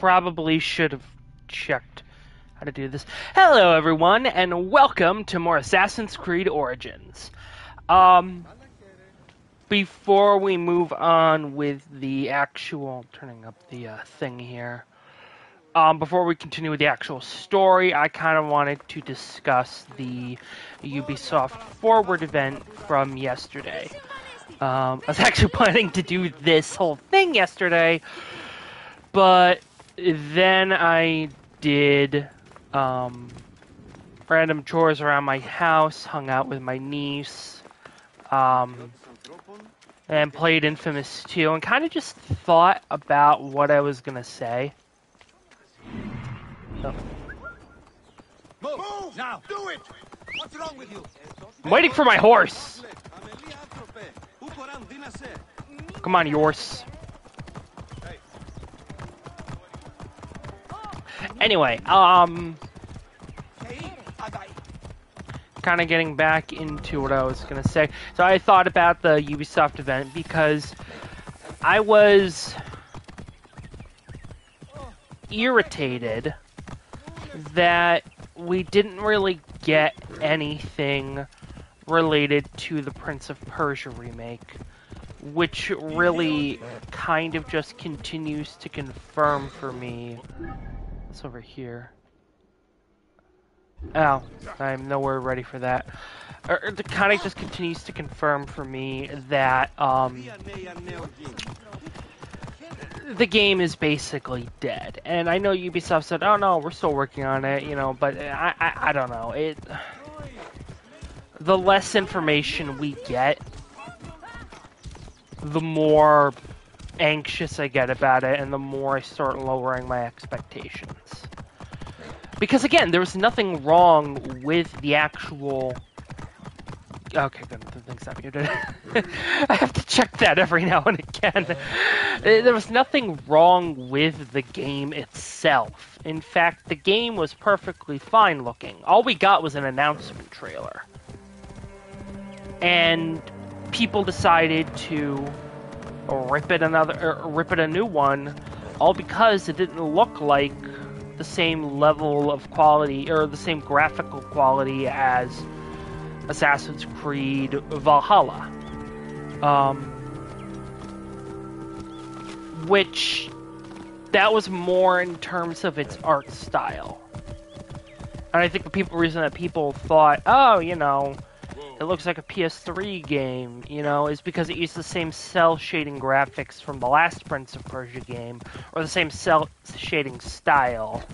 probably should have checked how to do this. Hello, everyone, and welcome to more Assassin's Creed Origins. Um, before we move on with the actual, turning up the uh, thing here. Um, before we continue with the actual story, I kind of wanted to discuss the Ubisoft Forward event from yesterday. Um, I was actually planning to do this whole thing yesterday, but then I did um, random chores around my house, hung out with my niece, um, and played Infamous 2, and kind of just thought about what I was going to say. So, Move! Now! Do it! What's wrong with you? I'm waiting for my horse! Come on, yours. Anyway, um, kind of getting back into what I was going to say. So I thought about the Ubisoft event because I was irritated that we didn't really get anything related to the Prince of Persia remake, which really kind of just continues to confirm for me. What's over here? Oh, I'm nowhere ready for that. Or it kind of just continues to confirm for me that um, the game is basically dead. And I know Ubisoft said, "Oh no, we're still working on it," you know, but I, I, I don't know. It the less information we get, the more anxious I get about it, and the more I start lowering my expectations. Because again, there was nothing wrong with the actual. Okay, good. The thing's not muted. I have to check that every now and again. There was nothing wrong with the game itself. In fact, the game was perfectly fine looking. All we got was an announcement trailer. And people decided to rip it another, or rip it a new one, all because it didn't look like the same level of quality or the same graphical quality as Assassin's Creed Valhalla. Um, which that was more in terms of its art style. And I think the people reason that people thought, oh, you know, it looks like a PS3 game, you know, is because it used the same cell shading graphics from the last Prince of Persia game, or the same cell shading style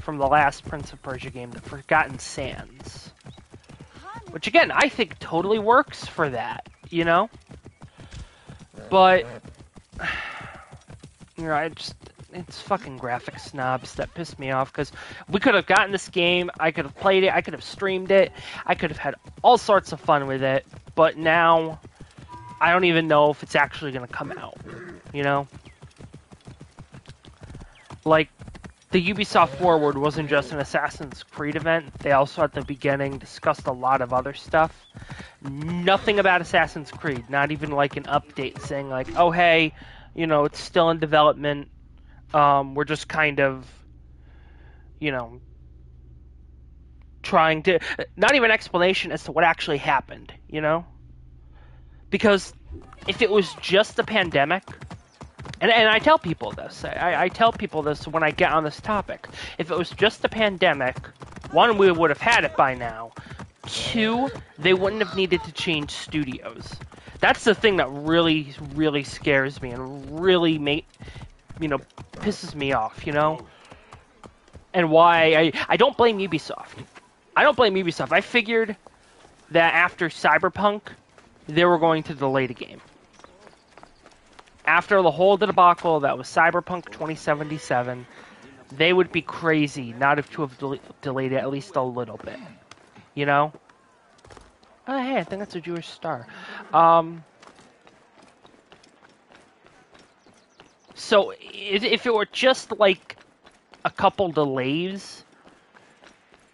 from the last Prince of Persia game, The Forgotten Sands. Which again, I think totally works for that, you know? But you know, I just it's fucking graphic snobs that piss me off because we could have gotten this game, I could have played it, I could have streamed it, I could have had all sorts of fun with it, but now I don't even know if it's actually going to come out, you know? Like, the Ubisoft Forward wasn't just an Assassin's Creed event, they also at the beginning discussed a lot of other stuff. Nothing about Assassin's Creed, not even like an update saying, like, oh, hey, you know, it's still in development um, we're just kind of, you know, trying to not even explanation as to what actually happened, you know? Because if it was just a pandemic, and, and I tell people this, I, I tell people this when I get on this topic. If it was just a pandemic, one, we would have had it by now. Two, they wouldn't have needed to change studios. That's the thing that really, really scares me and really make, you know, pisses me off, you know? And why I I don't blame Ubisoft. I don't blame Ubisoft. I figured that after Cyberpunk, they were going to delay the game. After the whole debacle that was Cyberpunk 2077, they would be crazy not to have del- delayed it at least a little bit. You know? Oh, hey, I think that's a Jewish star. Um, So if it were just like a couple delays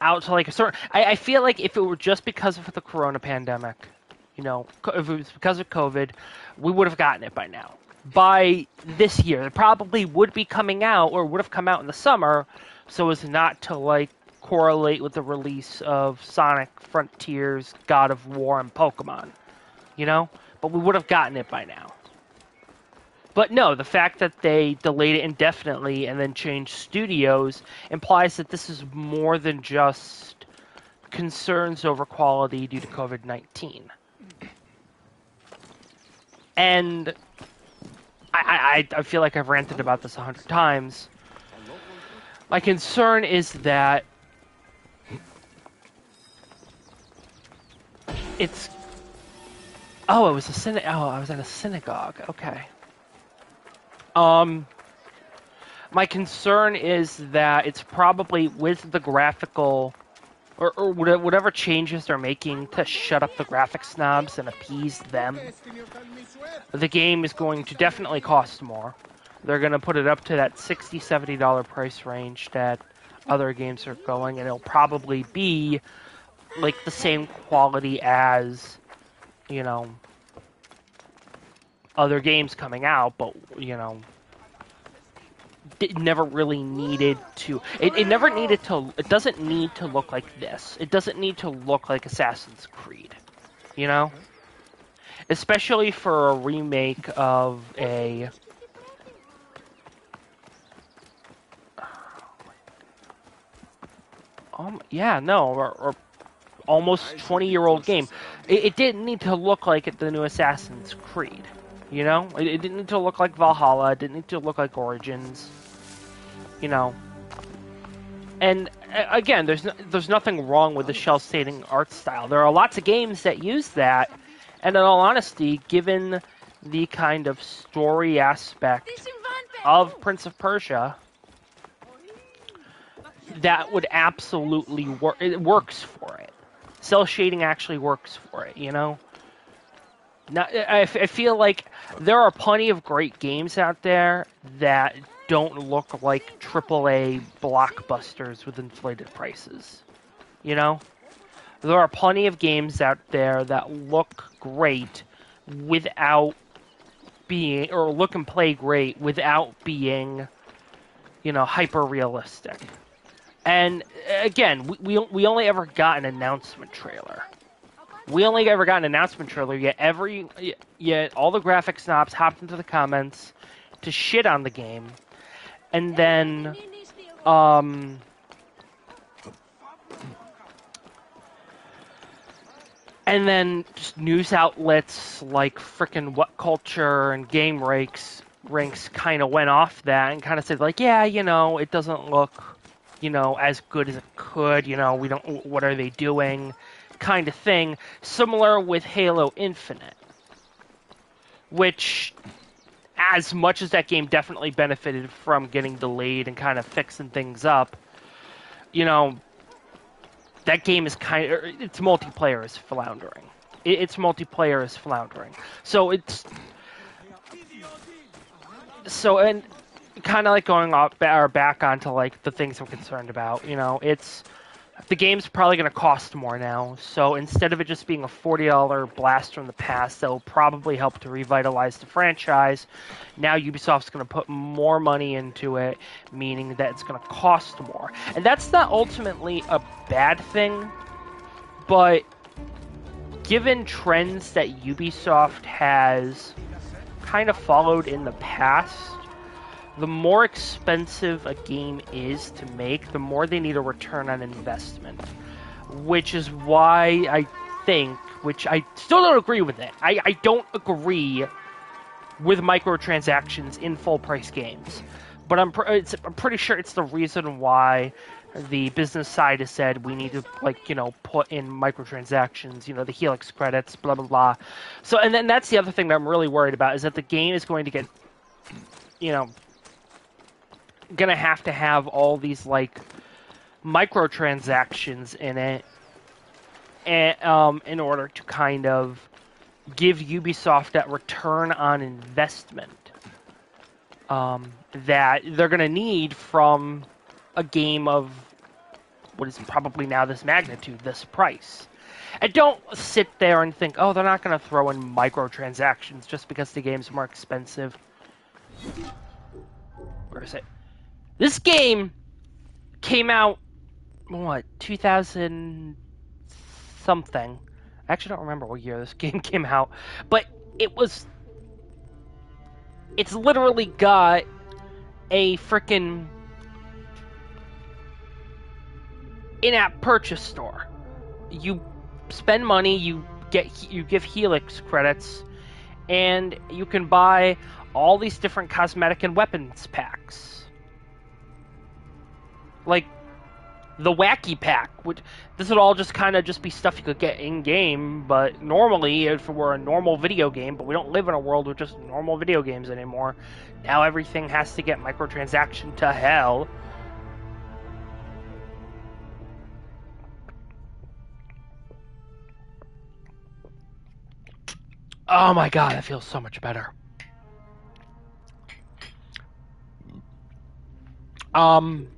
out to like a certain, I, I feel like if it were just because of the Corona pandemic, you know, if it was because of COVID, we would have gotten it by now. by this year. It probably would be coming out or would have come out in the summer, so as not to like correlate with the release of Sonic Frontiers, God of War, and Pokemon. You know? But we would have gotten it by now. But no, the fact that they delayed it indefinitely and then changed studios implies that this is more than just concerns over quality due to COVID 19. And I, I, I feel like I've ranted about this a hundred times. My concern is that it's. Oh, it was a syna- Oh, I was at a synagogue. Okay. Um, my concern is that it's probably with the graphical or, or whatever changes they're making to shut up the graphic snobs and appease them. The game is going to definitely cost more. They're going to put it up to that $60, $70 price range that other games are going, and it'll probably be like the same quality as, you know, other games coming out, but you know, it never really needed to. It, it never needed to. It doesn't need to look like this. It doesn't need to look like Assassin's Creed, you know, especially for a remake of a. Um, yeah, no, or, or almost 20 year old game. It, it, didn't need to look like the new Assassin's Creed. You know, it, it, didn't need to look like Valhalla. It didn't need to look like Origins. You know, and again, there's no, there's nothing wrong with the shell shading art style. There are lots of games that use that, and in all honesty, given the kind of story aspect of Prince of Persia, that would absolutely work. It works for it. Cell shading actually works for it. You know. Now, I, I feel like there are plenty of great games out there that don't look like AAA blockbusters with inflated prices. You know? There are plenty of games out there that look great without being, or look and play great without being, you know, hyper realistic. And again, we, we, we only ever got an announcement trailer. We only ever got an announcement trailer, yet every yet all the graphic snobs hopped into the comments to shit on the game, and then um. And then just news outlets like frickin' WhatCulture and Game Ranks ranks kind of went off that and kind of said like, yeah, you know, it doesn't look, you know, as good as it could. You know, we don't. What are they doing? Kind of thing, similar with Halo Infinite, which, as much as that game definitely benefited from getting delayed and kind of fixing things up, you know, that game is kind of its multiplayer is floundering. Its multiplayer is floundering. So it's so and kind of like going off or back onto like the things I'm concerned about. You know, it's the game's probably going to cost more now. So instead of it just being a $40 blast from the past that will probably help to revitalize the franchise, now Ubisoft's going to put more money into it, meaning that it's going to cost more. And that's not ultimately a bad thing, but given trends that Ubisoft has kind of followed in the past, the more expensive a game is to make, the more they need a return on investment. Which is why I think, which I still don't agree with it. I, I don't agree with microtransactions in full price games. But I'm, pr- I'm pretty sure it's the reason why the business side has said we need to like you know put in microtransactions you know the helix credits blah blah blah so and then that's the other thing that i'm really worried about is that the game is going to get you know gonna have to have all these like microtransactions in it, and um, in order to kind of give Ubisoft that return on investment um, that they're gonna need from a game of what is probably now this magnitude, this price. And don't sit there and think, oh, they're not going to throw in microtransactions just because the game's more expensive. where is it? This game came out what 2000 something. I actually don't remember what year this game came out, but it was. It's literally got a freaking in-app purchase store. You spend money, you get you give Helix credits, and you can buy all these different cosmetic and weapons packs. Like the wacky pack, which this would all just kind of just be stuff you could get in game. But normally, if it were a normal video game, but we don't live in a world with just normal video games anymore. Now everything has to get microtransaction to hell. Oh my god, that feels so much better. Um,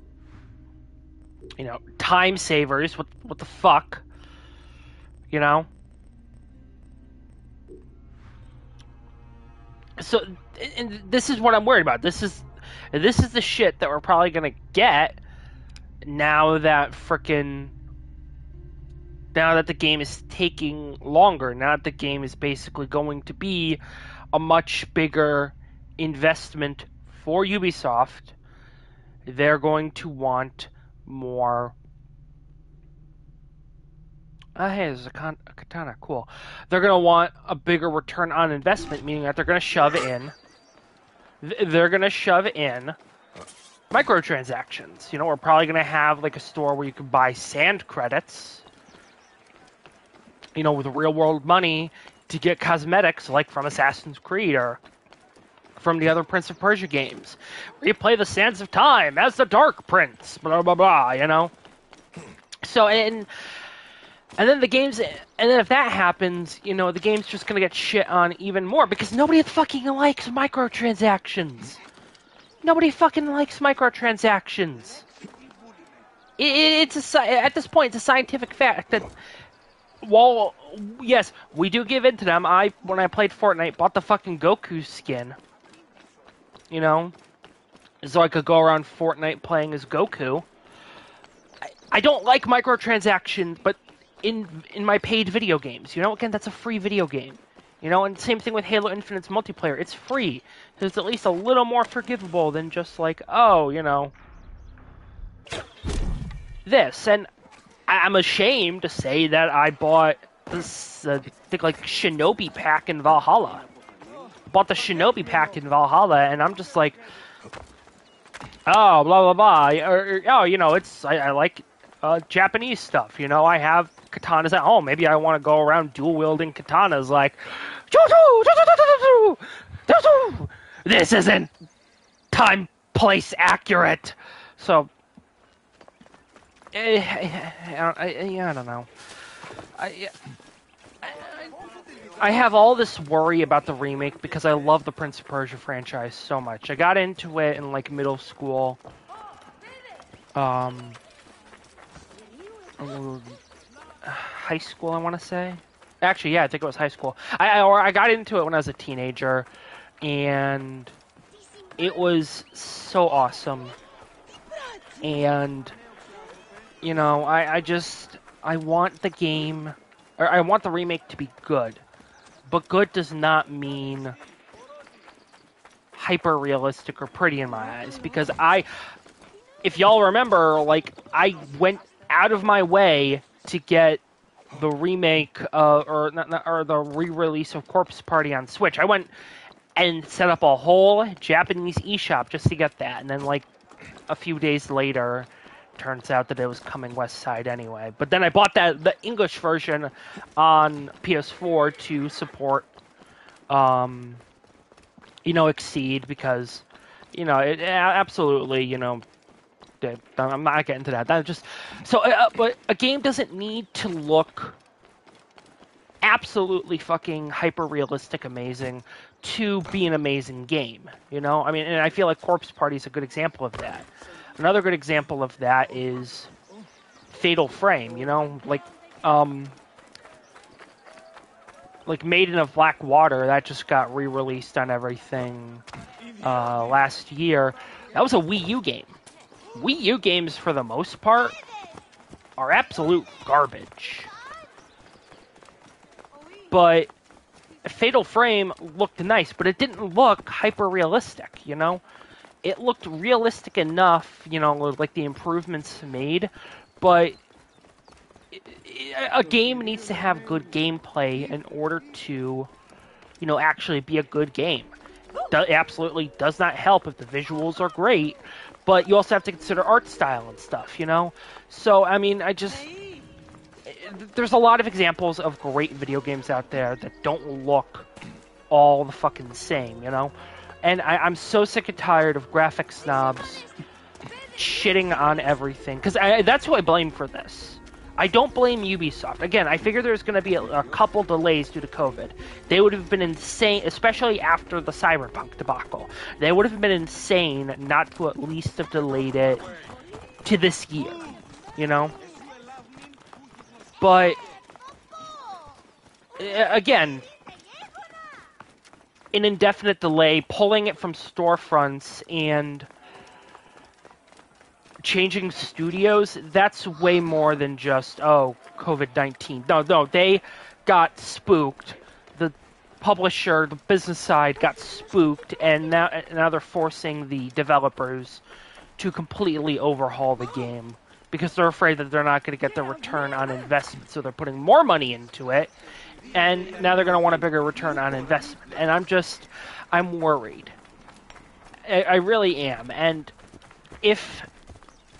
you know, time savers. What what the fuck? You know. So, and this is what I'm worried about. This is this is the shit that we're probably gonna get now that frickin' now that the game is taking longer. Now that the game is basically going to be a much bigger investment for Ubisoft. They're going to want more. Oh, hey, there's a, con- a katana. Cool. They're going to want a bigger return on investment, meaning that they're going to shove in. They're going to shove in microtransactions. You know, we're probably going to have like a store where you can buy sand credits. You know, with real world money to get cosmetics, like from Assassin's Creed or from the other Prince of Persia games. Replay the Sands of Time as the Dark Prince, blah blah blah, you know. So and and then the games and then if that happens, you know, the game's just gonna get shit on even more because nobody fucking likes microtransactions. Nobody fucking likes microtransactions. It, it, it's a at this point it's a scientific fact that while yes we do give in to them, I when I played Fortnite bought the fucking Goku skin you know, so I could go around Fortnite playing as Goku. I, don't like microtransactions, but in in my paid video games, you know, again, that's a free video game. You know, and same thing with Halo Infinite's multiplayer. It's free. So it's at least a little more forgivable than just like, oh, you know, this. And I'm ashamed to say that I bought this, uh, I think, like, Shinobi pack in Valhalla bought the Shinobi pack in Valhalla, and I'm just like, oh, blah blah blah. Or, oh, you know, it's I, I like uh, Japanese stuff. You know, I have katanas at home. Maybe I want to go around dual wielding katanas like, this isn't time place accurate. So, eh, I, I, I, I don't know. I, I have all this worry about the remake because I love the Prince of Persia franchise so much. I got into it in like middle school. Um, high school, I want to say. Actually, yeah, I think it was high school. I, I or I got into it when I was a teenager, and it was so awesome. And you know, I, I just I want the game, or I want the remake to be good but good does not mean hyper realistic or pretty in my eyes because I if y'all remember like I went out of my way to get the remake uh, or or the re-release of Corpse Party on Switch. I went and set up a whole Japanese eShop just to get that and then like a few days later turns out that it was coming West Side anyway. But then I bought that the English version on PS4 to support, um, you know, XSEED because, you know, it, absolutely, you know, I'm not getting to that. That just so, uh, uh, but a game doesn't need to look absolutely fucking hyper realistic, amazing to be an amazing game. You know, I mean, and I feel like Corpse Party is a good example of that. Another good example of that is Fatal Frame. You know, like um, like Maiden of Black Water that just got re-released on everything uh, last year. That was a Wii U game. Wii U games, for the most part, are absolute garbage. But Fatal Frame looked nice, but it didn't look hyper realistic, you know? It looked realistic enough, you know, like the improvements made, but a game needs to have good gameplay in order to, you know, actually be a good game. Do- absolutely does not help if the visuals are great, but you also have to consider art style and stuff, you know? So, I mean, I just. There's a lot of examples of great video games out there that don't look all the fucking same, you know? And I, I'm so sick and tired of graphic snobs shitting on everything, because that's who I blame for this. I don't blame Ubisoft. Again, I figure there's going to be a, a, couple delays due to COVID. They would have been insane, especially after the Cyberpunk debacle. They would have been insane not to at least have delayed it to this year, you know? But, again, an indefinite delay, pulling it from storefronts and changing studios, that's way more than just oh COVID nineteen. No, no, they got spooked. The publisher, the business side, got spooked, and now now they're forcing the developers to completely overhaul the game because they're afraid that they're not going to get the return on investment. So they're putting more money into it, and now they're going to want a bigger return on investment. And I'm just, I'm worried. I, I really am. And if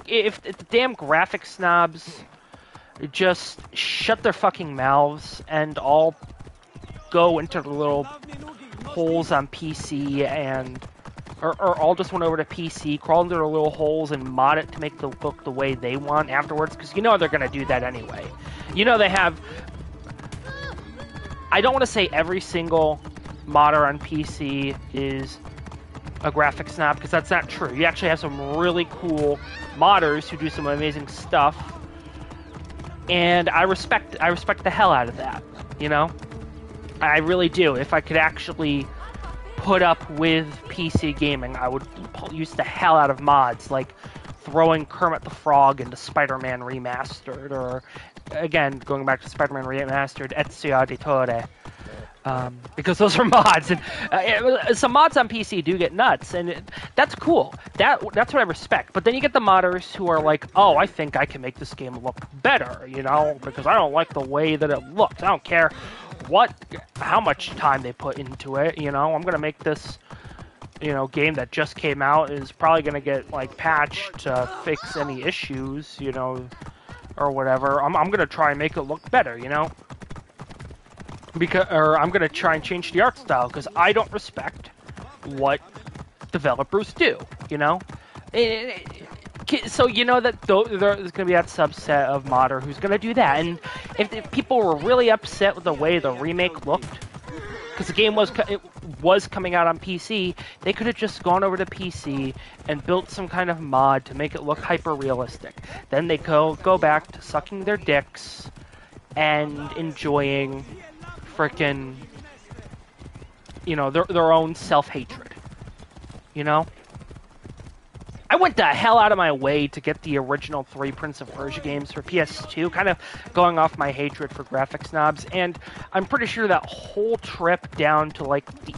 if, if the damn graphic snobs just shut their fucking mouths and all go into the little holes on PC and or, or all just went over to PC, crawl into their little holes and mod it to make the look the way they want afterwards, because you know they're gonna do that anyway. You know they have. I don't want to say every single modder on PC is a graphic snob because that's not true. You actually have some really cool modders who do some amazing stuff, and I respect I respect the hell out of that. You know, I really do. If I could actually put up with PC gaming, I would use the hell out of mods like throwing Kermit the Frog into Spider-Man Remastered, or again going back to Spider-Man Remastered, Ezio Auditore um, because those are mods, and uh, some mods on PC do get nuts, and it, that's cool. That that's what I respect. But then you get the modders who are like, "Oh, I think I can make this game look better," you know, because I don't like the way that it looks. I don't care what, how much time they put into it. You know, I'm gonna make this, you know, game that just came out is probably gonna get like patched to fix any issues, you know, or whatever. I'm I'm gonna try and make it look better, you know because or I'm to try and change the art style because I don't respect what developers do. You know, it, it, so you know that there's to be that subset of modder who's to do that, and if, if, people were really upset with the way the remake looked, because the game was it was coming out on PC, they could have just gone over to PC and built some kind of mod to make it look hyper realistic. Then they go go back to sucking their dicks and enjoying freaking, you know, their their own self hatred. You know. I went the hell out of my way to get the original three Prince of Persia games for PS2, kind of going off my hatred for graphics snobs, and I'm pretty sure that whole trip down to like the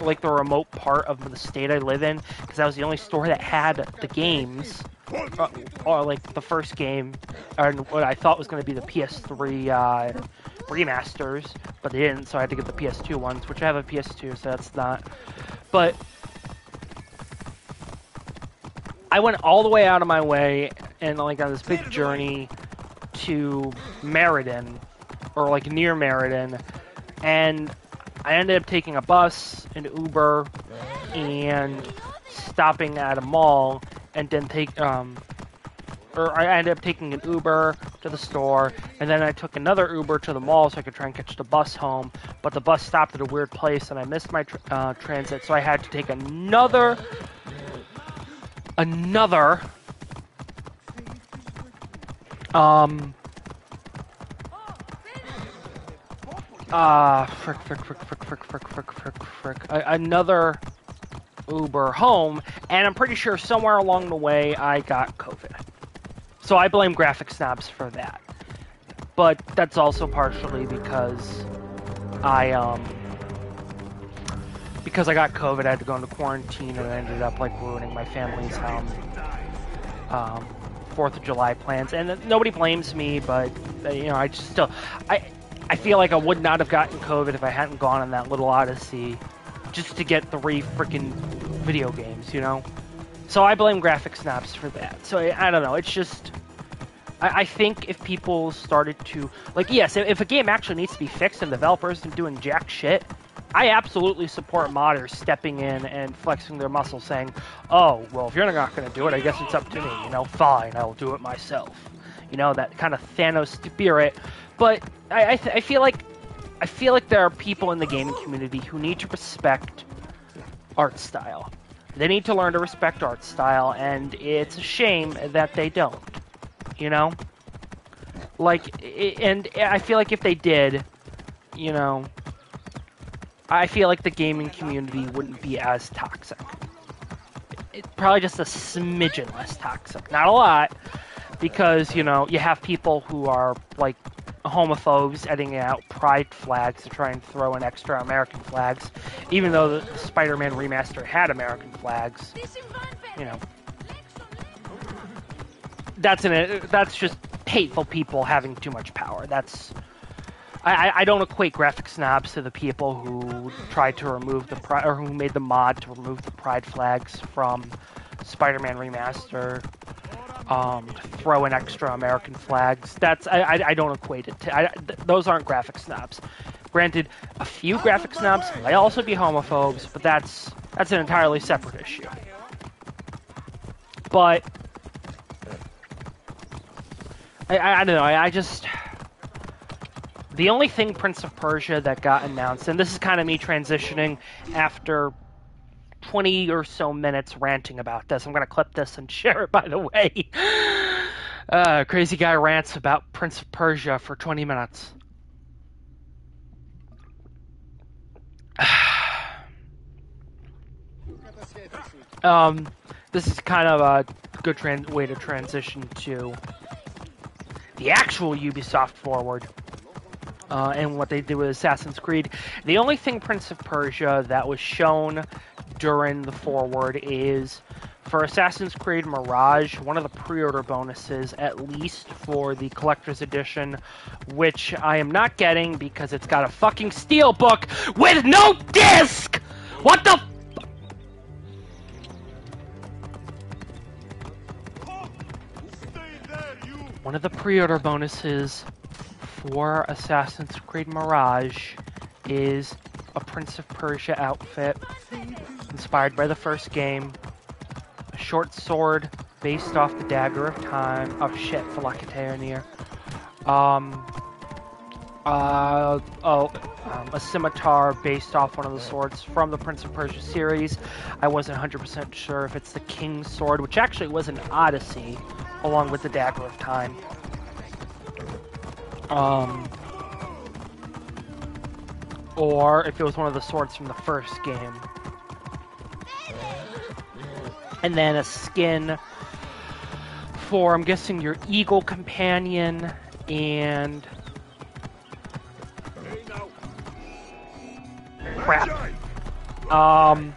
like the remote part of the state I live in, because that was the only store that had the games, uh, or like the first game, or what I thought was going to be the PS3 uh, remasters, but they didn't, so I had to get the PS2 ones, which I have a PS2, so that's not. But I went all the way out of my way and like on this big journey to Meriden, or like near Meriden, and I ended up taking a bus, an Uber, and stopping at a mall, and then take um, or I ended up taking an Uber to the store, and then I took another Uber to the mall so I could try and catch the bus home. But the bus stopped at a weird place, and I missed my tr- uh, transit, so I had to take another, another, um, uh, frick, frick, frick, frick, frick, frick, frick, frick, frick, another Uber home, and I'm pretty sure somewhere along the way I got COVID. So I blame graphic snobs for that. But that's also partially because I um because I got COVID, I had to go into quarantine, and I ended up like ruining my family's um um Fourth of July plans. And nobody blames me, but uh, you know I just still I I feel like I would not have gotten COVID if I hadn't gone on that little odyssey just to get three freaking video games, you know. So I blame graphic snobs for that. So I, I don't know. It's just I, think if people started to like, yes, if, if a game actually needs to be fixed and developers are doing jack shit, I absolutely support modders stepping in and flexing their muscles, saying, "Oh, well, if you're not going to do it, I guess it's up to me. You know, fine, I'll do it myself." You know, that kind of Thanos spirit. But I, I, th- I feel like I feel like there are people in the gaming community who need to respect art style. They need to learn to respect art style, and it's a shame that they don't. You know, like, and I feel like if they did, you know, I feel like the gaming community wouldn't be as toxic. It, probably just a smidgen less toxic, not a lot, because you know you have people who are like homophobes editing out pride flags to try and throw in extra American flags, even though the Spider-Man remaster had American flags. You know, that's an that's just hateful people having too much power. That's I, I- don't equate graphic snobs to the people who tried to remove the pride or who made the mod to remove the pride flags from Spider-Man remaster. Um, to throw in extra American flags. That's I, I, I don't equate it to. I, th- those aren't graphic snobs. Granted, a few graphic snobs may also be homophobes, but that's that's an entirely separate issue. But I, I, I don't know. I, I just the only thing Prince of Persia that got announced, and this is kind of me transitioning after 20 or so minutes ranting about this. I'm going to clip this and share it, by the way. Uh, crazy guy rants about Prince of Persia for 20 minutes. um, this is kind of a good way to transition to the actual Ubisoft forward uh, and what they did with Assassin's Creed. The only thing Prince of Persia that was shown during the forward is for Assassin's Creed Mirage, one of the pre-order bonuses, at least for the collector's edition, which I am not getting because it's got a fucking steel book with no disc. What the? One of the pre-order bonuses for Assassin's Creed Mirage is a Prince of Persia outfit inspired by the first game, a short sword based off the Dagger of Time. Oh shit, Philocteonir. Um, uh, oh, um, a scimitar based off one of the swords from the Prince of Persia series. I wasn't 100% sure if it's the King's Sword, which actually was an Odyssey, along with the Dagger of Time. Um, or if it was one of the swords from the first game. And then a skin for, I'm guessing, your Eagle Companion and. Crap. Um,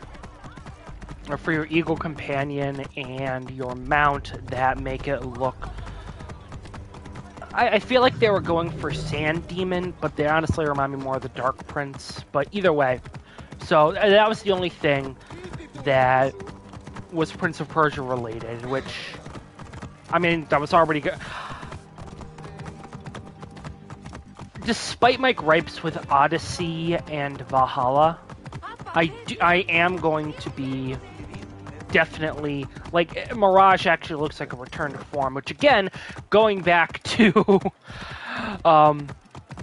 or for your Eagle Companion and your mount that make it look. I, I feel like they were going for Sand Demon, but they honestly remind me more of the Dark Prince. But either way, so that was the only thing that was Prince of Persia related, which I mean that was already good. Despite my gripes with Odyssey and Valhalla, I do, I am going to be definitely like Mirage actually looks like a return to form, which again, going back to um,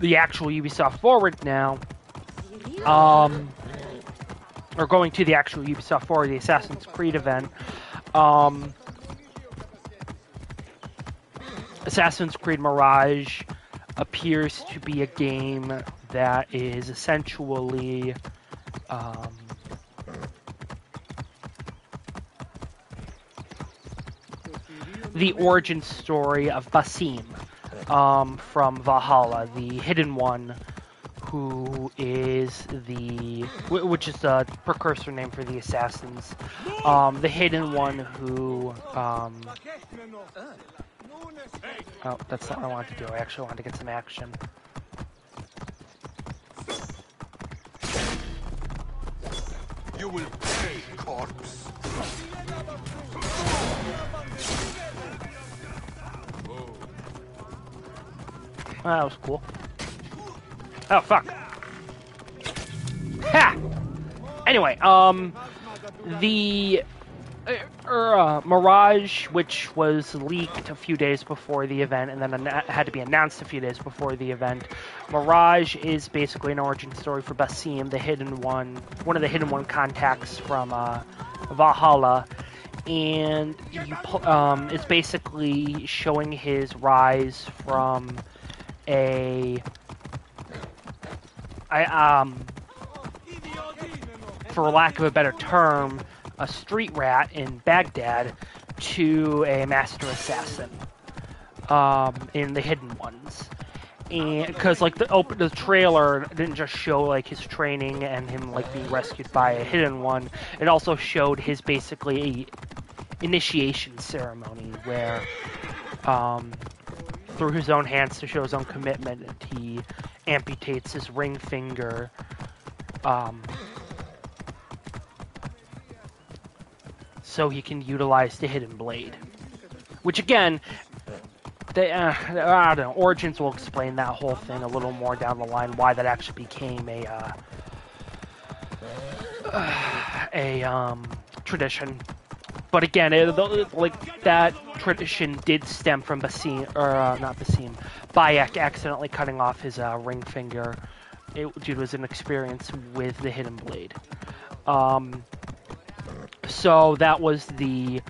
the actual Ubisoft Forward now, um, or going to the actual Ubisoft Forward, the Assassin's Creed event. Um, Assassin's Creed Mirage appears to be a game that is essentially um, the origin story of Basim um, from Valhalla, the hidden one, who is the which is the precursor name for the assassins, um, the hidden one who. Um, oh, that's not what I wanted to do. I actually wanted to get some action. You will pay, corpse. Oh, that was cool. Oh fuck. Ha! Anyway, um, the uh, er, uh, Mirage, which was leaked a few days before the event, and then had to be announced a few days before the event. Mirage is basically an origin story for Basim, the hidden one, one of the hidden one contacts from uh, Valhalla, and you, um, it's basically showing his rise from a I um for lack of a better term, a street rat in Baghdad to a master assassin um, in the Hidden Ones. And because like the open the trailer didn't just show like his training and him like being rescued by a hidden one, it also showed his basically initiation ceremony where um, through his own hands to show his own commitment, he amputates his ring finger. Um, so he can utilize the hidden blade. Which again, they, uh, I don't know. Origins will explain that whole thing a little more down the line. Why that actually became a uh, a um, tradition. But again, it, like that tradition did stem from Basim, or uh, not Basim, Bayek accidentally cutting off his uh, ring finger it, due to his inexperience with the hidden blade. Um, so that was the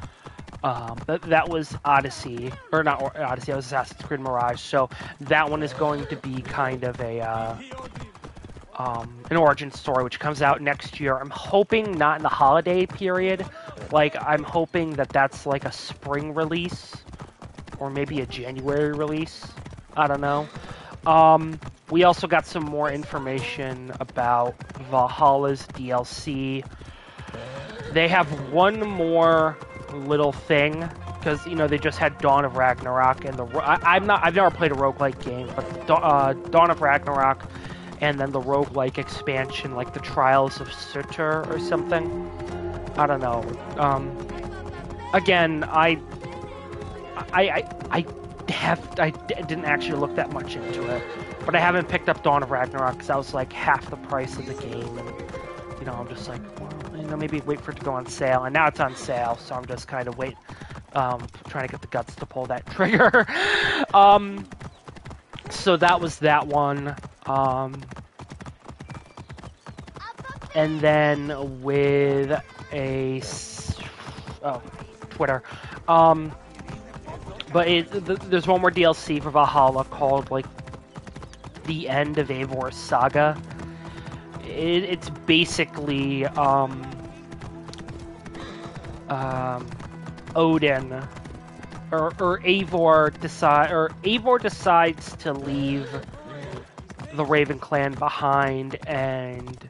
um, that, that was Odyssey, or not Odyssey, that was Assassin's Creed Mirage. So that one is going to be kind of a uh, um, an origin story, which comes out next year. I'm hoping not in the holiday period. Like I'm hoping that that's like a spring release, or maybe a January release. I don't know. Um, we also got some more information about Valhalla's DLC. They have one more little thing because you know they just had Dawn of Ragnarok and the I, I'm not I've never played a roguelike game, but Da- uh, Dawn of Ragnarok and then the roguelike expansion like the Trials of Sutur or something. I don't know. Um, again, I I I, I have I didn't actually look that much into it, but I haven't picked up Dawn of Ragnarok because that was like half the price of the game, and you know I'm just like, you know, maybe wait for it to go on sale, and now it's on sale, so I'm just kind of wait, um, trying to get the guts to pull that trigger. um, so that was that one. Um, and then with a oh Twitter, um, but it, th- there's one more DLC for Valhalla called like the end of Eivor Saga. It, it's basically um, um, Odin or, or Eivor decide or Eivor decides to leave the Raven Clan behind and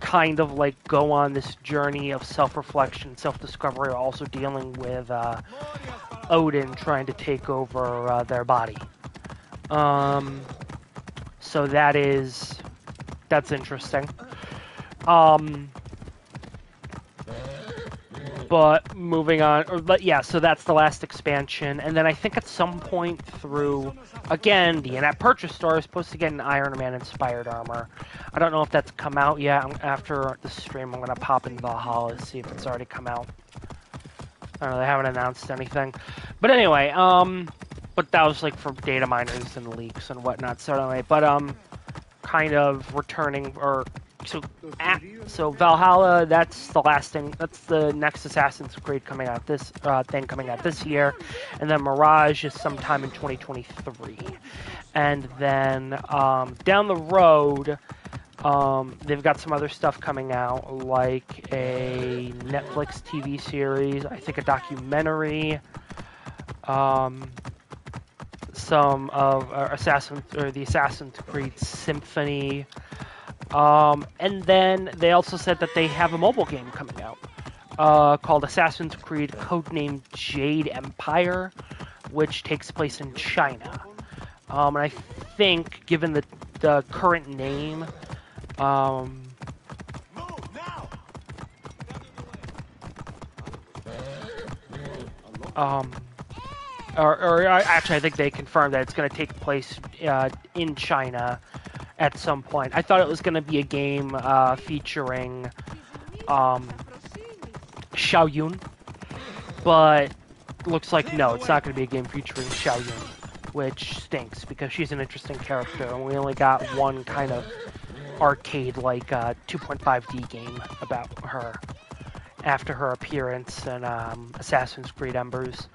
kind of like go on this journey of self-reflection, self-discovery, also dealing with uh, Odin trying to take over uh, their body. Um, so that is that's interesting. Um, but moving on, or but yeah, so that's the last expansion, and then I think at some point through, again, the in-app purchase store is supposed to get an Iron Man inspired armor. I don't know if that's come out yet. After the stream, I'm gonna pop into Valhalla to see if it's already come out. I don't know. They haven't announced anything, but anyway, um, but that was like for data miners and leaks and whatnot. So anyway, but um, kind of returning or so so Valhalla, that's the last thing. That's the next Assassin's Creed coming out this uh, thing coming out this year, and then Mirage is sometime in 2023, and then um, down the road. Um, they've got some other stuff coming out, like a Netflix TV series, I think a documentary, um, some of uh, Assassin's or the Assassin's Creed Symphony, um, and then they also said that they have a mobile game coming out uh, called Assassin's Creed Codename Jade Empire, which takes place in China. Um, and I think, given the the current name um, um, or, or actually, I think they confirmed that it's going to take place uh, in China at some point. I thought it was going to be a game uh, featuring um, Shao Jun, but looks like no, it's not going to be a game featuring Shao Jun, which stinks because she's an interesting character, and we only got one kind of arcade like uh, 2.5D game about her after her appearance in um, Assassin's Creed Embers.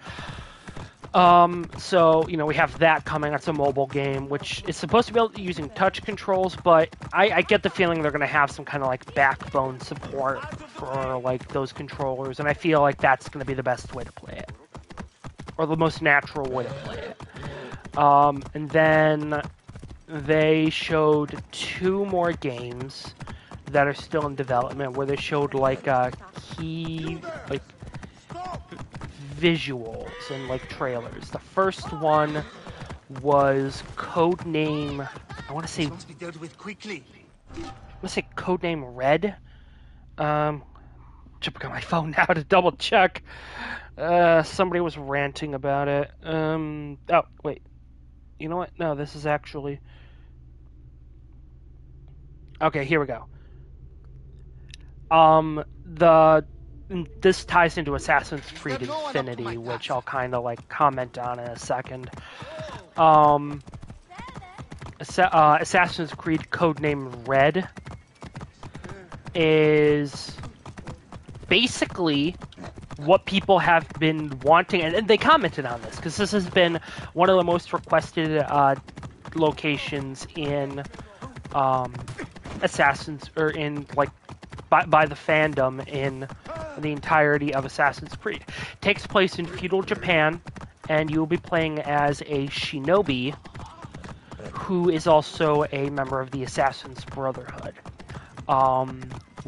Um, so you know we have that coming. That's a mobile game, which is supposed to be using touch controls, but I, I get the feeling they're going to have some kind of like backbone support for like those controllers, and I feel like that's going to be the best way to play it, or the most natural way to play it. Um, and then they showed two more games that are still in development where they showed like a key like visuals and like trailers. The first one was Codename I want to say Must be dealt with quickly. I want to say Codename Red. Um should pick up my phone now to double check. Uh somebody was ranting about it. Um oh wait. You know what? No, this is actually Okay, here we go. Um, the this ties into Assassin's Creed Infinity, which I'll kind of like comment on in a second. Um, uh, Assassin's Creed codename Red is basically what people have been wanting, and, they commented on this because this has been one of the most requested uh, locations in um, Assassins or in like by, by the fandom in the entirety of Assassin's Creed. takes place in feudal Japan, and you will be playing as a shinobi who is also a member of the Assassin's Brotherhood. Um,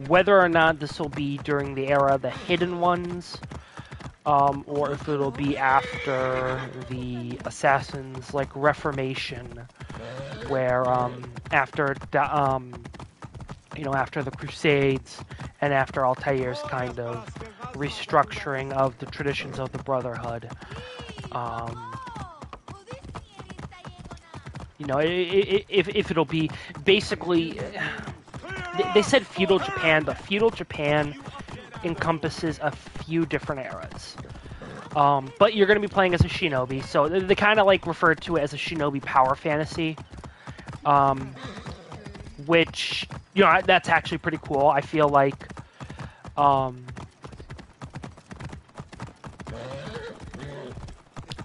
whether or not this will be during the era of the Hidden Ones, um, or if it'll be after the Assassins like Reformation, where um, after um, you know after the Crusades and after Altair's kind of restructuring of the traditions of the Brotherhood. Um, you know, if, if it'll be basically, they- they said feudal Japan, but feudal Japan encompasses a few different eras. Um, but you're going to be playing as a shinobi, so they, they kind of like refer to it as a shinobi power fantasy. Um, which you know that's actually pretty cool. I feel like um,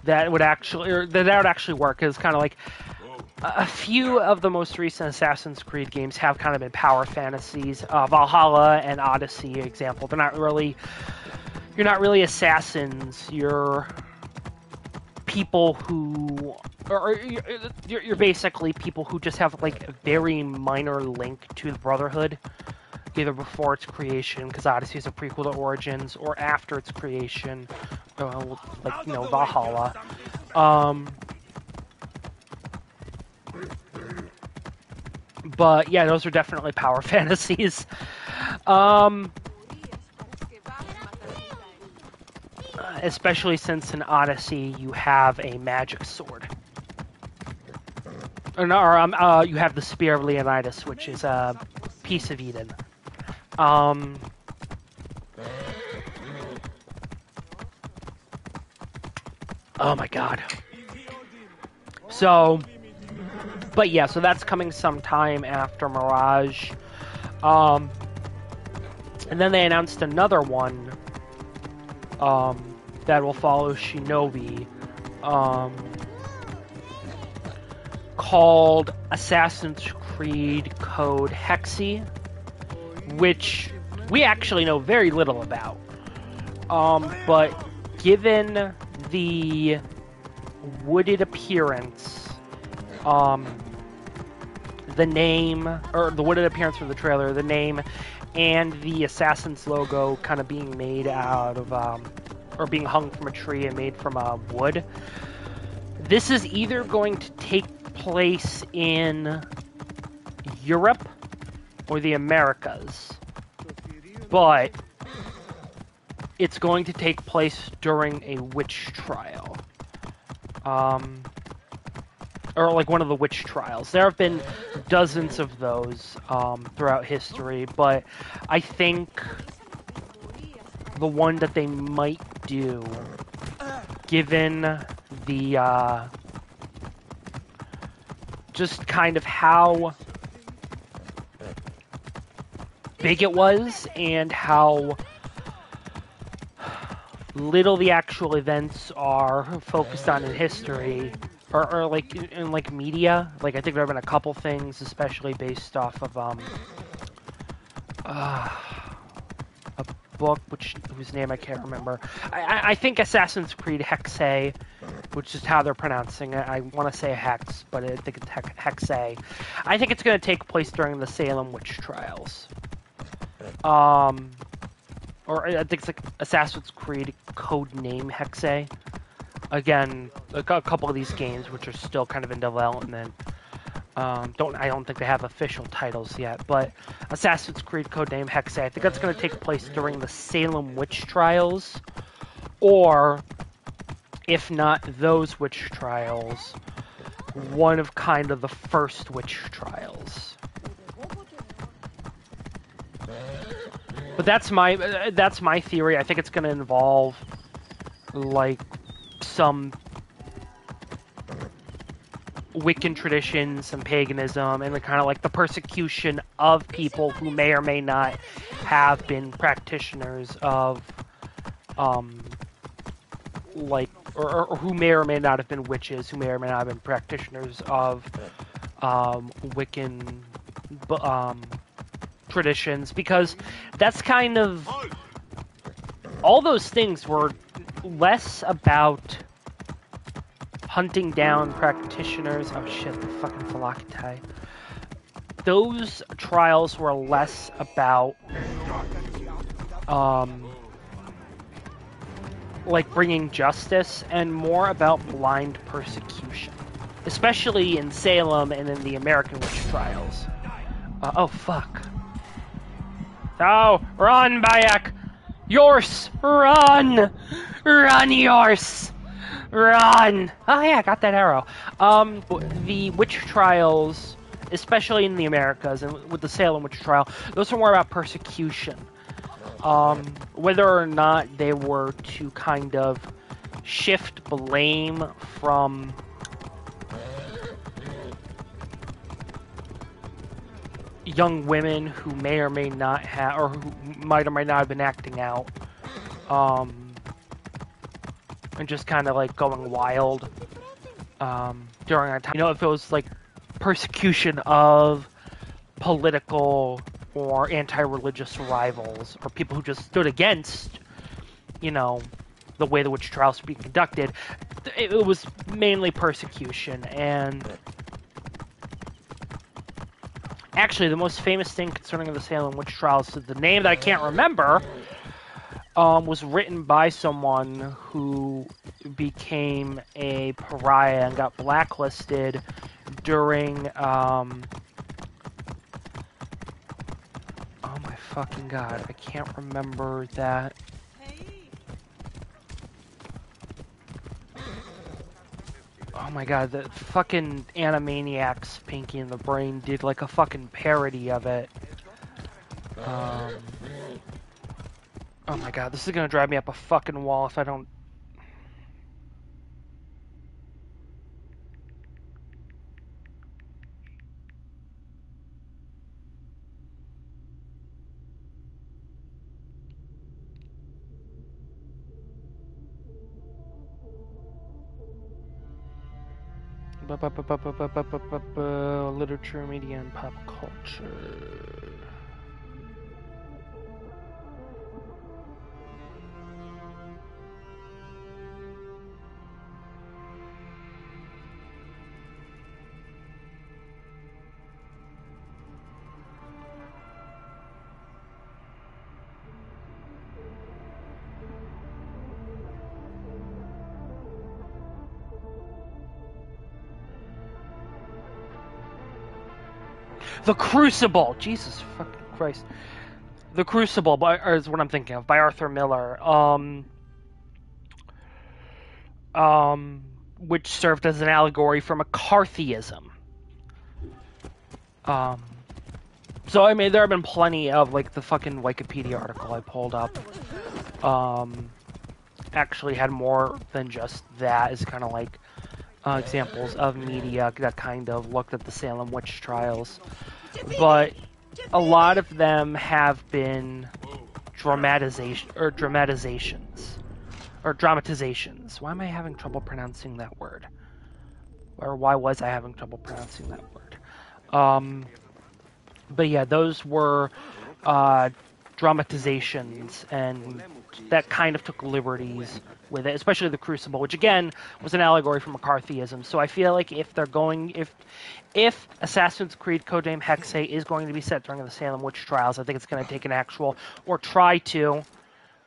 that would actually or that that would actually work. Is kind of like a few of the most recent Assassin's Creed games have kind of been power fantasies. Uh, Valhalla and Odyssey, example. They're not really you're not really assassins. You're people who or, you're, you're basically people who just have like a very minor link to the Brotherhood, either before its creation, because Odyssey is a prequel to Origins, or after its creation, uh, like you know Valhalla. Um, but yeah, those are definitely power fantasies. Um, especially since in Odyssey you have a magic sword. Or, no, or um, uh, you have the Spear of Leonidas, which is a piece of Eden. Um, oh my god. So, but yeah, so that's coming sometime after Mirage. Um, and then they announced another one um, that will follow Shinobi um, called Assassin's Creed Code Hexe, which we actually know very little about. Um, but given the wooded appearance, um, the name, or the wooded appearance from the trailer, the name, and the Assassin's logo kind of being made out of, um, or being hung from a tree and made from uh, wood. This is either going to take place in Europe or the Americas, but it's going to take place during a witch trial. Um, or like one of the witch trials. There have been dozens of those um, throughout history, but I think the one that they might do, given the uh, just kind of how big it was and how little the actual events are focused on in history or, or like in like media. Like i think there have been a couple things especially based off of um uh, book which whose name i can't remember i i, think assassin's creed hexe which is how they're pronouncing it i want to say hex but i think it's hexe i think it's going to take place during the salem witch trials um or I think it's like Assassin's Creed code name Hexe. Again, a, cou- couple of these games which are still kind of in development. Um, don't I don't think they have official titles yet, but Assassin's Creed codename Hexe. I think that's going to take place during the Salem witch trials, or if not those witch trials, one of kind of the first witch trials. But that's my uh, that's my theory. I think it's going to involve like some Wiccan traditions some paganism, and the kind of like the persecution of people who may or may not have been practitioners of, um, like, or, or who may or may not have been witches, who may or may not have been practitioners of, um, Wiccan, um, traditions, because that's kind of all those things were less about hunting down practitioners. Oh shit, the fucking Phylakitai. Those trials were less about, um, like bringing justice and more about blind persecution, especially in Salem and in the American witch trials. Uh, oh fuck. Oh, run, Bayek! Yours! Run! Run, yours! Run! Oh yeah, I got that arrow. Um, the witch trials, especially in the Americas and with the Salem witch trial, those are more about persecution. Um, whether or not they were to kind of shift blame from young women who may or may not have, or who might or might not have been acting out, um, and just kind of like going wild um, during our time. You know, if it was like persecution of political or anti-religious rivals, or people who just stood against, you know, the way the witch trials were being conducted, it, it was mainly persecution and actually the most famous thing concerning the Salem witch trials, is the name that I can't remember, um, was written by someone who became a pariah and got blacklisted during. Um, oh my fucking god! I can't remember that. Oh my god, the fucking Animaniacs Pinky and the Brain did like a fucking parody of it. Um, Oh my god, this is gonna drive me up a fucking wall if I don't... Literature, media, and pop culture. The Crucible. Jesus fucking Christ. The Crucible by, is what I'm thinking of by Arthur Miller. Um, um, which served as an allegory for McCarthyism. Um, so I mean, there have been plenty of like the fucking Wikipedia article I pulled up. Um, actually had more than just that. Is kind of like uh, examples of media that kind of looked at the Salem witch trials, but a lot of them have been dramatization or dramatizations or dramatizations. Why am I having trouble pronouncing that word? Or why was I having trouble pronouncing that word? Um, but yeah, those were uh, dramatizations, and that kind of took liberties with it, especially the Crucible, which again was an allegory for McCarthyism. So I feel like if they're going, if if Assassin's Creed Codename Hexe is going to be set during the Salem witch trials, I think it's going to take an actual or try to,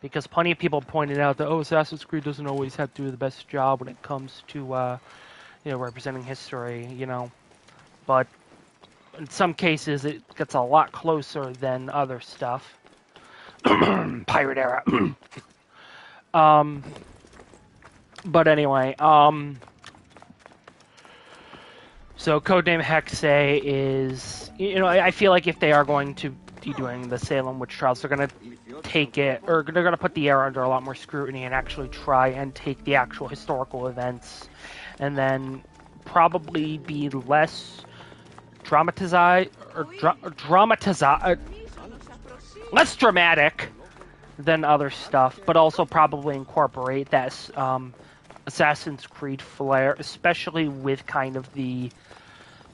because plenty of people pointed out that oh, Assassin's Creed doesn't always have to do the best job when it comes to uh, you know representing history, you know, but in some cases it gets a lot closer than other stuff. Pirate era. um, but anyway, um, so Codename Hexe is, you know, I, I feel like if they are going to be doing the Salem witch trials, they're going to take it, or they're going to put the era under a lot more scrutiny and actually try and take the actual historical events, and then probably be less dramatized or dra- dramatized, uh, less dramatic than other stuff, but also probably incorporate that um, Assassin's Creed flair, especially with kind of the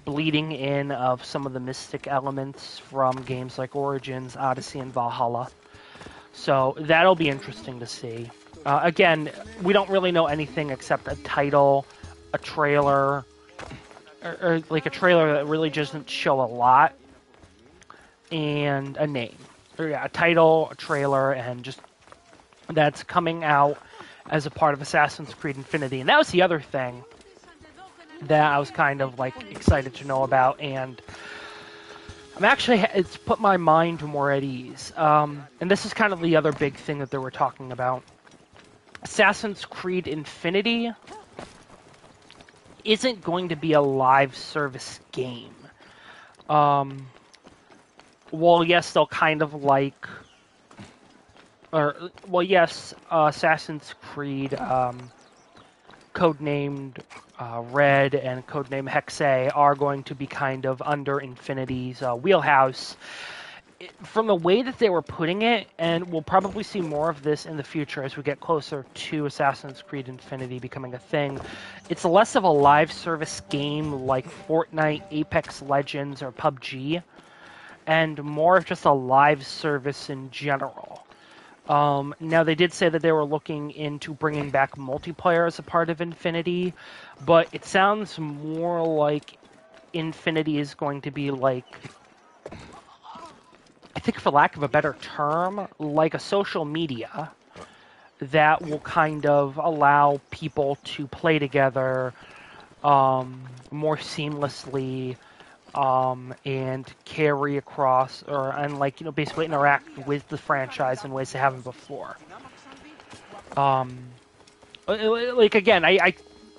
bleeding in of some of the mystic elements from games like Origins, Odyssey, and Valhalla. So that'll be interesting to see. Uh, again, we don't really know anything except a title, a trailer, or, or like a trailer that really doesn't show a lot, and a name. Or yeah, a title, a trailer, and just that's coming out as a part of Assassin's Creed Infinity. And that was the other thing that I was kind of like excited to know about, and I'm actually it's put my mind more at ease. Um, and this is kind of the other big thing that they were talking about. Assassin's Creed Infinity isn't going to be a live service game. Um, well, yes, they'll kind of like, or well, yes, uh, Assassin's Creed, um, codenamed uh, Red and codename Hexe are going to be kind of under Infinity's uh, wheelhouse. From the way that they were putting it, and we'll probably see more of this in the future as we get closer to Assassin's Creed Infinity becoming a thing, it's less of a live service game like Fortnite, Apex Legends, or PUBG, and more of just a live service in general. Um, now they did say that they were looking into bringing back multiplayer as a part of Infinity, but it sounds more like Infinity is going to be like, I think for lack of a better term, like a social media that will kind of allow people to play together um, more seamlessly um, and carry across or and like you know basically interact with the franchise in ways they haven't before. Um, like again, I, I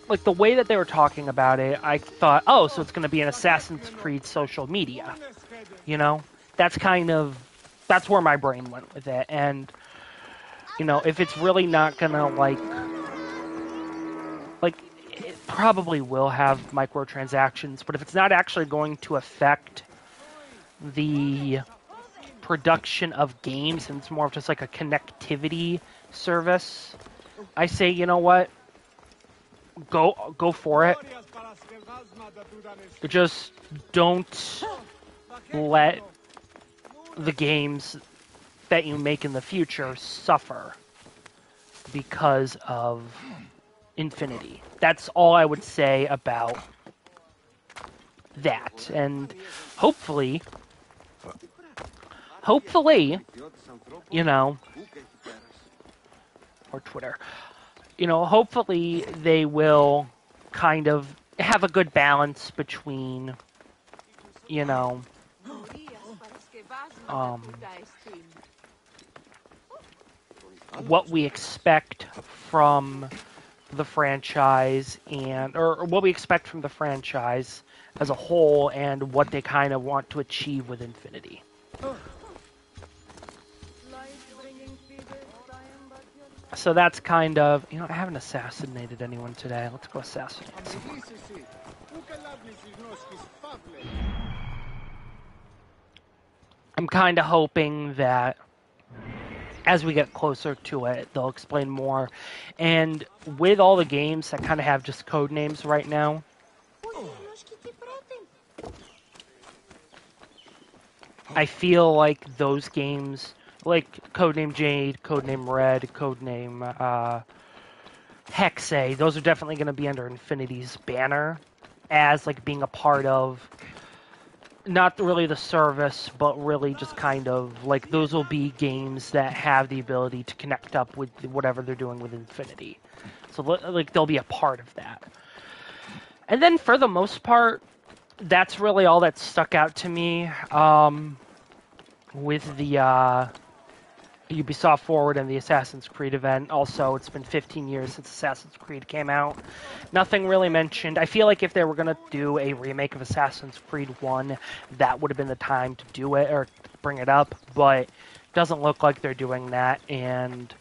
like the way that they were talking about it. I thought, oh, so it's going to be an Assassin's Creed social media. You know, that's kind of that's where my brain went with it, and you know, if it's really not going to like like probably will have microtransactions, but if it's not actually going to affect the production of games and it's more of just like a connectivity service, I say, you know what? go go for it. Just don't let the games that you make in the future suffer because of Infinity. That's all I would say about that. And hopefully, hopefully, you know, or Twitter, you know, hopefully they will kind of have a good balance between, you know, um, what we expect from the franchise and or what we expect from the franchise as a whole and what they kind of want to achieve with Infinity. So that's kind of, you know, I haven't assassinated anyone today. Let's go assassinate someone. I'm kind of hoping that as we get closer to it, they'll explain more. And with all the games that kind of have just code names right now, I feel like those games, like Codename Jade, Codename Red, Codename uh, Hexe, those are definitely going to be under Infinity's banner as like being a part of not really the service, but really just kind of like those will be games that have the ability to connect up with whatever they're doing with Infinity. So like they'll be a part of that. And then for the most part, that's really all that stuck out to me um, with the uh, Ubisoft Forward and the Assassin's Creed event. Also, it's been 15 years since Assassin's Creed came out. Nothing really mentioned. I feel like if they were going to do a remake of Assassin's Creed 1, that would have been the time to do it or bring it up, but doesn't look like they're doing that. And,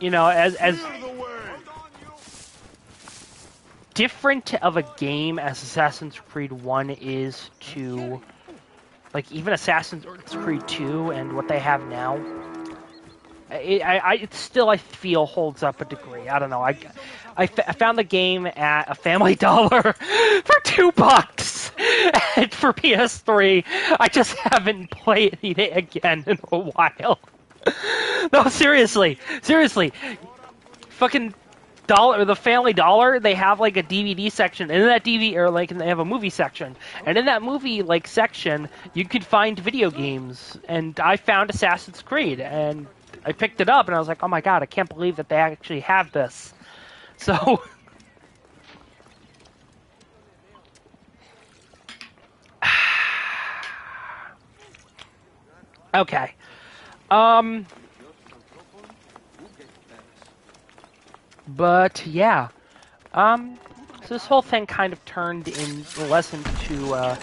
you know, as. as different of a game as Assassin's Creed 1 is to like even Assassin's Creed 2 and what they have now, it, I, I it still I feel holds up a degree. I don't know. I, I, f- I found the game at a Family Dollar for two bucks for PS3. I just haven't played it again in a while. no, seriously, seriously, fucking dollar the family dollar they have like a dvd section. And in that dvd or like they have a movie section. And in that movie like section you could find video games. And i found assassin's creed. And i picked it up and i was like oh my god i can't believe that they actually have this. So okay. Um But yeah, um, so this whole thing kind of turned in less into uh,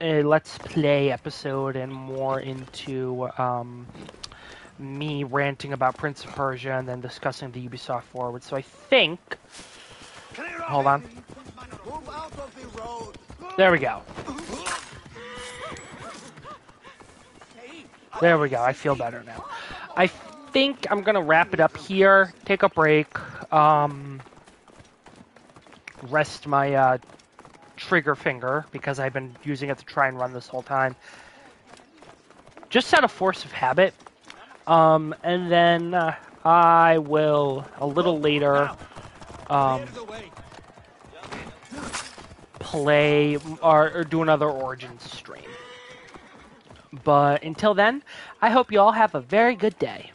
a let's play episode and more into um, me ranting about Prince of Persia and then discussing the Ubisoft forward. So I think. Hold on. There we go. There we go. I feel better now. I think I'm gonna wrap it up here. Take a break. Um, rest my uh, trigger finger because I've been using it to try and run this whole time. Just out of force of habit. Um, and then uh, I will a little later um, play or, or do another Origins stream. But until then, I hope you all have a very good day.